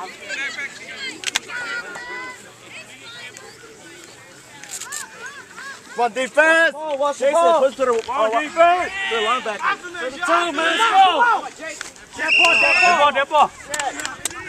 For on, defense! Oh, watch Jason, ball. push to the ball, uh, defense! To the linebacker. The two, man, let's go! That ball, that ball! That ball, that ball! That ball.